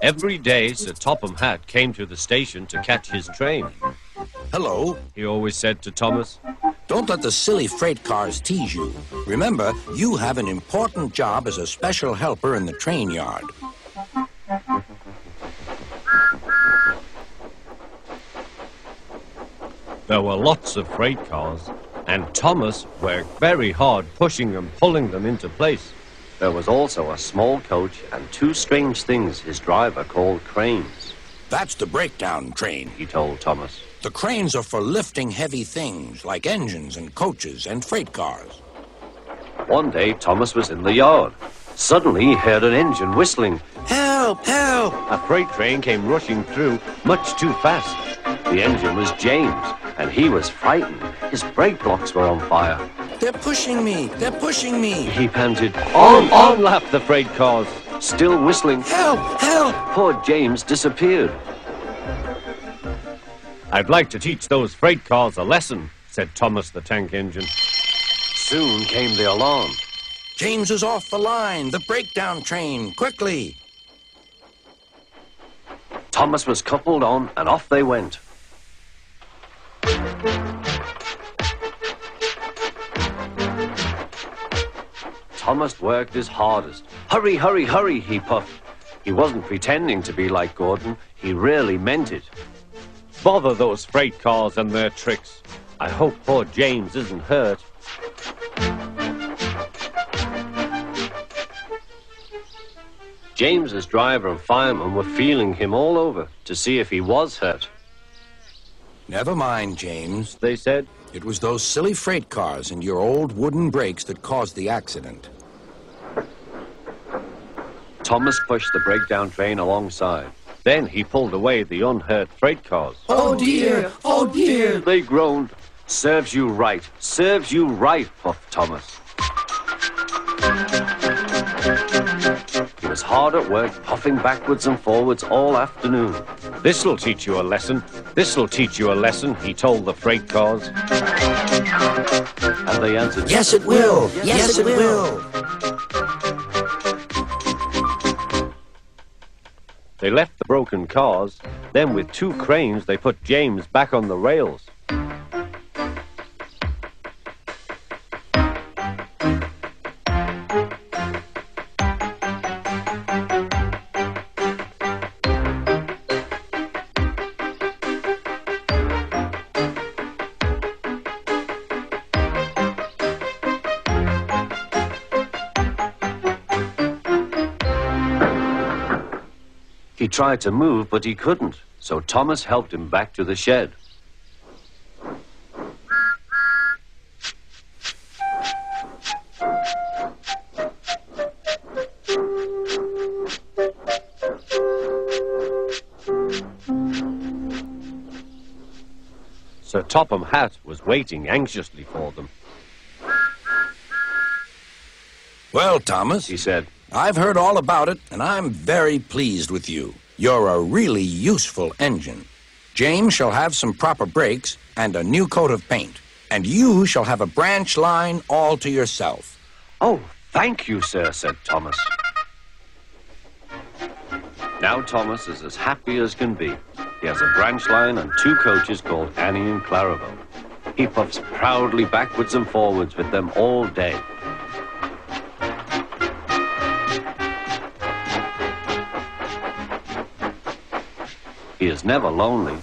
Every day, Sir Topham Hatt came to the station to catch his train. Hello. He always said to Thomas, Don't let the silly freight cars tease you. Remember, you have an important job as a special helper in the train yard. There were lots of freight cars, and Thomas worked very hard pushing and pulling them into place. There was also a small coach and two strange things his driver called cranes. That's the breakdown train. He told Thomas. The cranes are for lifting heavy things like engines and coaches and freight cars. One day, Thomas was in the yard. Suddenly, he heard an engine whistling. Help! Help! A freight train came rushing through much too fast. The engine was James, and he was frightened. His brake blocks were on fire. They're pushing me! They're pushing me! He panted. On, on lapped the freight cars. Still whistling. Help! Help! Poor James disappeared. I'd like to teach those freight cars a lesson, said Thomas the tank engine. Soon came the alarm. James is off the line! The breakdown train! Quickly! Thomas was coupled on, and off they went. Thomas worked his hardest. Hurry, hurry, hurry, he puffed. He wasn't pretending to be like Gordon. He really meant it. Bother those freight cars and their tricks. I hope poor James isn't hurt. James's driver and fireman were feeling him all over to see if he was hurt. Never mind, James. They said, It was those silly freight cars and your old wooden brakes that caused the accident. Thomas pushed the breakdown train alongside. Then he pulled away the unhurt freight cars. Oh, oh dear! Oh dear! They groaned. Serves you right. Serves you right, puffed Thomas. He was hard at work, puffing backwards and forwards all afternoon. This'll teach you a lesson. This'll teach you a lesson, he told the freight cars. And they answered, Yes, it will! Yes, it will! They left the broken cars. Then, with two cranes, they put James back on the rails. He tried to move, but he couldn't. So Thomas helped him back to the shed. Sir Topham Hatt was waiting anxiously for them. Well, Thomas, He said, I've heard all about it, and I'm very pleased with you. You're a really useful engine. James shall have some proper brakes and a new coat of paint, and you shall have a branch line all to yourself. Oh, thank you, sir, said Thomas. Now Thomas is as happy as can be. He has a branch line and two coaches called Annie and Clarabel. He puffs proudly backwards and forwards with them all day. He is never lonely.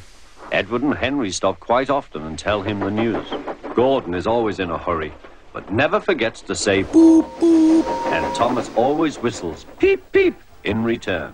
Edward and Henry stop quite often and tell him the news. Gordon is always in a hurry, but never forgets to say boop boop, and Thomas always whistles peep peep in return.